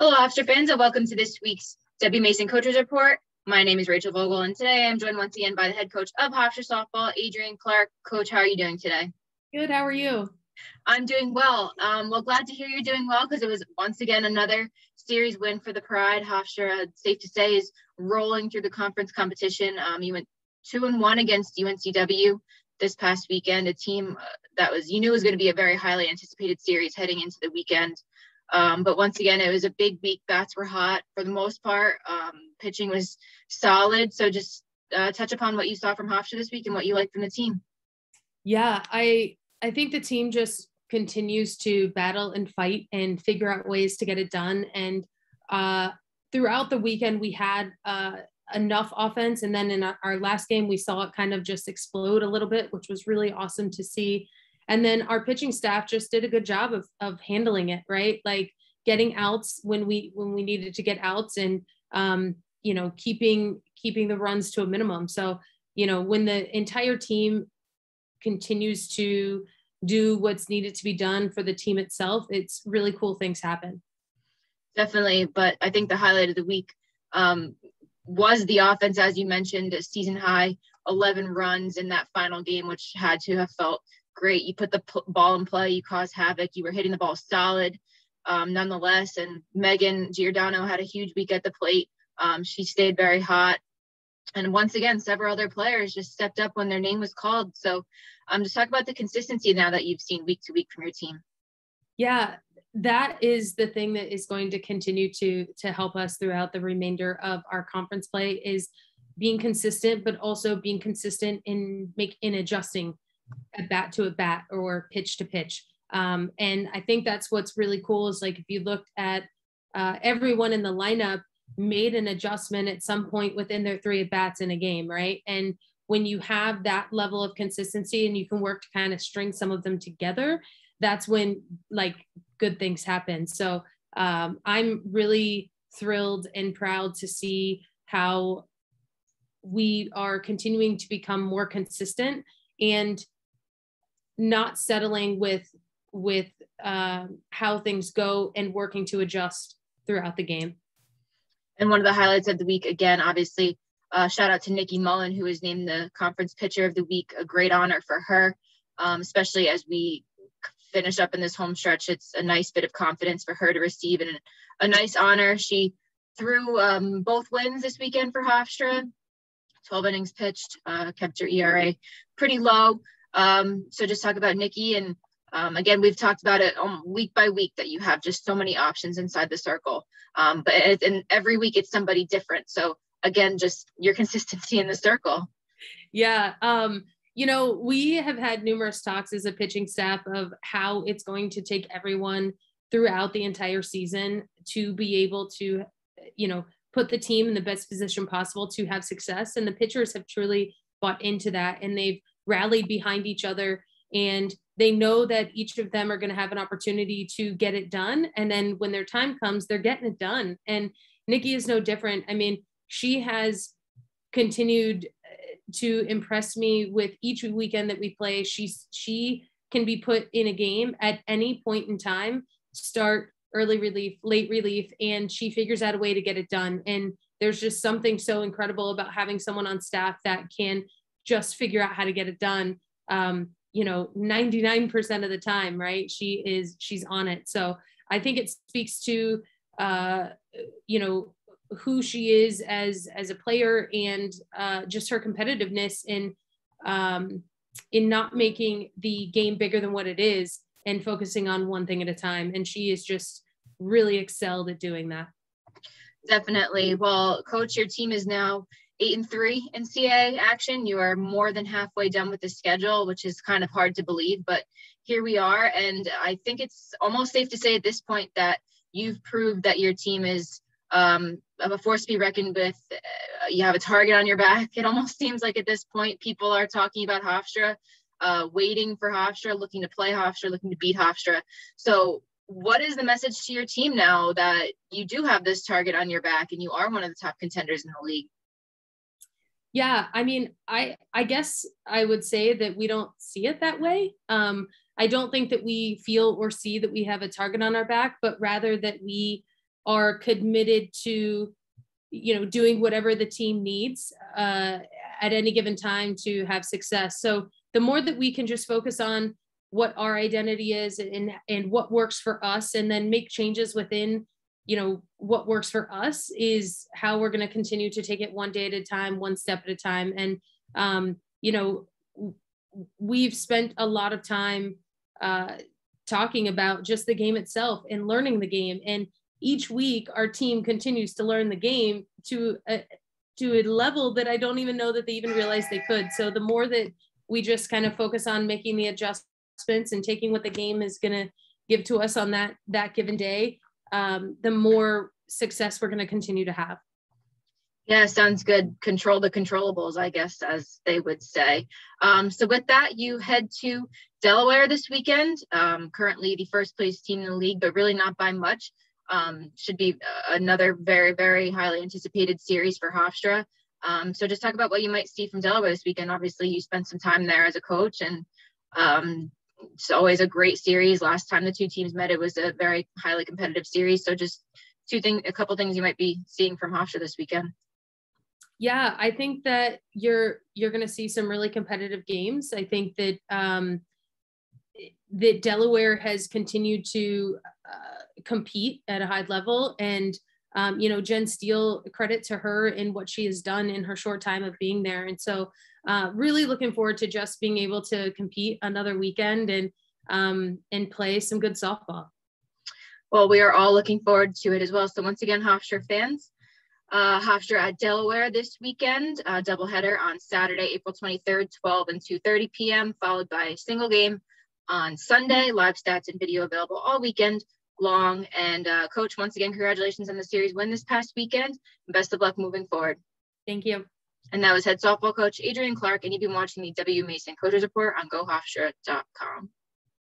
Hello, Hofstra fans, and welcome to this week's W.B. Mason Coaches Report. My name is Rachel Vogel, and today I'm joined once again by the head coach of Hofstra Softball, Adrienne Clark. Coach, how are you doing today? Good. How are you? I'm doing well. Um, well, glad to hear you're doing well because it was once again another series win for the Pride. Hofstra, safe to say, is rolling through the conference competition. Um, you went two and one against UNCW this past weekend, a team uh, that was you knew was going to be a very highly anticipated series heading into the weekend. Um, but once again, it was a big week. Bats were hot for the most part. Um, pitching was solid. So just uh, touch upon what you saw from Hofstra this week and what you like from the team. Yeah, I I think the team just continues to battle and fight and figure out ways to get it done. And uh, throughout the weekend, we had uh, enough offense, and then in our last game, we saw it kind of just explode a little bit, which was really awesome to see and then our pitching staff just did a good job of of handling it right? Like getting outs when we when we needed to get outs and um, you know keeping keeping the runs to a minimum. So you know when the entire team continues to do what's needed to be done for the team itself it's really cool things happen. Definitely. But i think the highlight of the week um, was the offense as you mentioned a season high 11 runs in that final game which had to have felt great. You put the p- ball in play, you caused havoc, you were hitting the ball solid um, nonetheless. And Megan Giordano had a huge week at the plate. Um, she stayed very hot. And once again, several other players just stepped up when their name was called. So um, just talk about the consistency now that you've seen week to week from your team. Yeah, that is the thing that is going to continue to to help us throughout the remainder of our conference play is being consistent, but also being consistent in make in adjusting at bat to a bat or pitch to pitch. Um, and I think that's what's really cool is like if you looked at uh, everyone in the lineup made an adjustment at some point within their three at bats in a game, right? And when you have that level of consistency and you can work to kind of string some of them together, that's when like good things happen. So um, I'm really thrilled and proud to see how we are continuing to become more consistent and not settling with with um, how things go and working to adjust throughout the game. And one of the highlights of the week, again, obviously, uh, shout out to Nikki Mullen, who was named the conference pitcher of the week. A great honor for her, um, especially as we finish up in this home stretch. It's a nice bit of confidence for her to receive and a nice honor. She threw um, both wins this weekend for Hofstra. 12 innings pitched, uh, kept her ERA pretty low. Um, so just talk about Nikki and um, again, we've talked about it um, week by week that you have just so many options inside the circle. Um, but it, and every week it's somebody different. So again, just your consistency in the circle. Yeah. Um, you know, we have had numerous talks as a pitching staff of how it's going to take everyone throughout the entire season to be able to, you know, put the team in the best position possible to have success. And the pitchers have truly bought into that and they've rallied behind each other and they know that each of them are going to have an opportunity to get it done. And then when their time comes they're getting it done. And nikki is no different. I mean she has continued uh, to impress me with each weekend that we play. She's she can be put in a game at any point in time start early relief late relief and she figures out a way to get it done. And there's just something so incredible about having someone on staff that can just figure out how to get it done um, you know 99% of the time right? She is she's on it. So i think it speaks to uh, you know who she is as as a player and uh, just her competitiveness in um, in not making the game bigger than what it is and focusing on one thing at a time. And she is just really excelled at doing that. Definitely. Well coach your team is now eight and three in CAA action. You are more than halfway done with the schedule, which is kind of hard to believe, but here we are. And I think it's almost safe to say at this point that you've proved that your team is um, a force to be reckoned with. Uh, you have a target on your back. It almost seems like at this point, people are talking about Hofstra, uh, waiting for Hofstra, looking to play Hofstra, looking to beat Hofstra. So what is the message to your team now that you do have this target on your back and you are one of the top contenders in the league? Yeah i mean i i guess i would say that we don't see it that way. Um i don't think that we feel or see that we have a target on our back but rather that we are committed to you know doing whatever the team needs uh, at any given time to have success. So the more that we can just focus on what our identity is and and what works for us and then make changes within you know what works for us is how we're going to continue to take it one day at a time one step at a time. And um, you know we've spent a lot of time uh, talking about just the game itself and learning the game. And each week our team continues to learn the game to a, to a level that i don't even know that they even realized they could. So the more that we just kind of focus on making the adjustments and taking what the game is going to give to us on that that given day um, the more success we're going to continue to have yeah, sounds good. Control the controllables, I guess, as they would say. Um, so with that, you head to Delaware this weekend. Um, currently the first place team in the league, but really not by much. Um, should be another very, very highly anticipated series for Hofstra. Um, so just talk about what you might see from Delaware this weekend. Obviously, you spent some time there as a coach, and um, it's always a great series. Last time the two teams met, it was a very highly competitive series. So just two things, a couple things you might be seeing from Hofstra this weekend. Yeah, I think that you're you're going to see some really competitive games. I think that um, that Delaware has continued to uh, compete at a high level, and um, you know Jen Steele, credit to her in what she has done in her short time of being there, and so uh, really looking forward to just being able to compete another weekend and um, and play some good softball. Well, we are all looking forward to it as well. So once again, Hofstra fans, uh, Hofstra at Delaware this weekend, uh, doubleheader on Saturday, April 23rd, 12 and 2.30 p.m., followed by a single game on Sunday, live stats and video available all weekend long. And uh, coach, once again, congratulations on the series win this past weekend. Best of luck moving forward. Thank you. And that was head softball coach Adrienne Clark, and you've been watching the W Mason Coaches Report on GoHofstra.com.